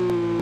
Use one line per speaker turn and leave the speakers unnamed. Bye. Um,